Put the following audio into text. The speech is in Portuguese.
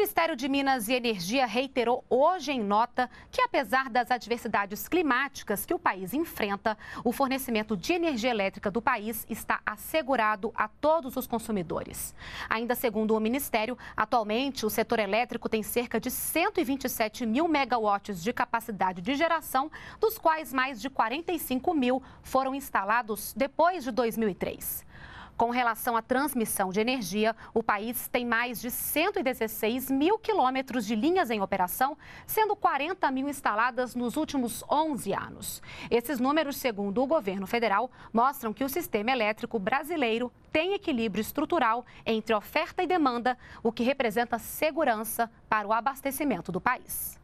Ministério de Minas e Energia reiterou hoje em nota que, apesar das adversidades climáticas que o país enfrenta, o fornecimento de energia elétrica do país está assegurado a todos os consumidores. Ainda segundo o Ministério, atualmente o setor elétrico tem cerca de 127 mil megawatts de capacidade de geração, dos quais mais de 45 mil foram instalados depois de 2003. Com relação à transmissão de energia, o país tem mais de 116 mil quilômetros de linhas em operação, sendo 40 mil instaladas nos últimos 11 anos. Esses números, segundo o governo federal, mostram que o sistema elétrico brasileiro tem equilíbrio estrutural entre oferta e demanda, o que representa segurança para o abastecimento do país.